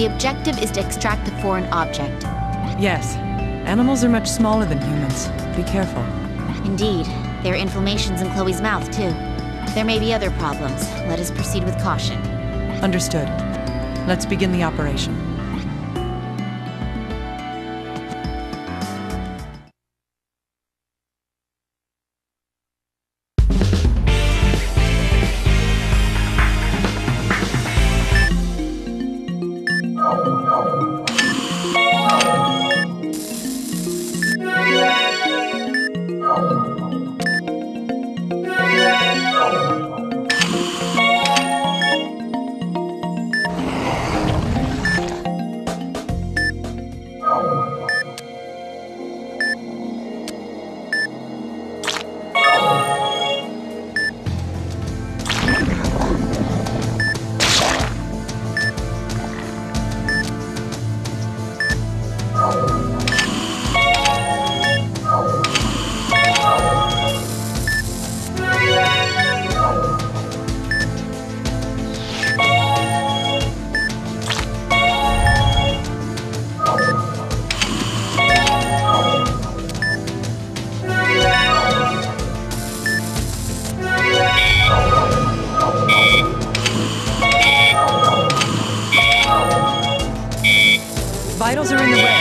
The objective is to extract the foreign object. Yes. Animals are much smaller than humans. Be careful. Indeed. There are inflammations in Chloe's mouth, too. There may be other problems. Let us proceed with caution. Understood. Let's begin the operation. Vitals are in the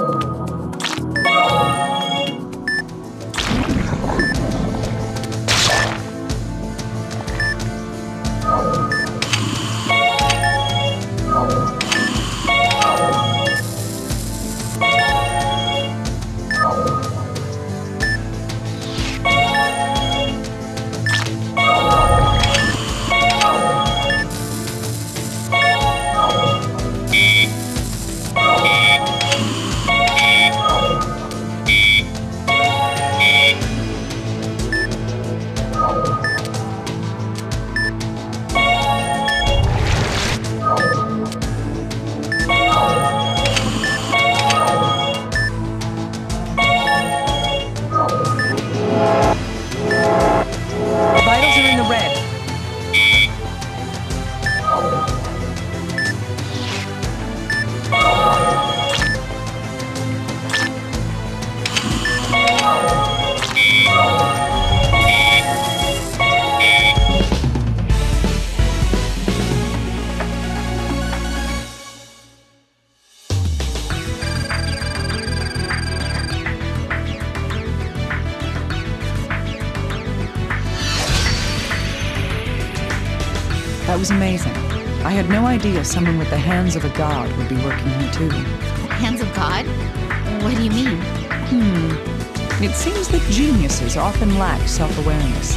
now. Was amazing. I had no idea someone with the hands of a god would be working here too. Hands of God? What do you mean? Hmm. It seems that geniuses often lack self awareness.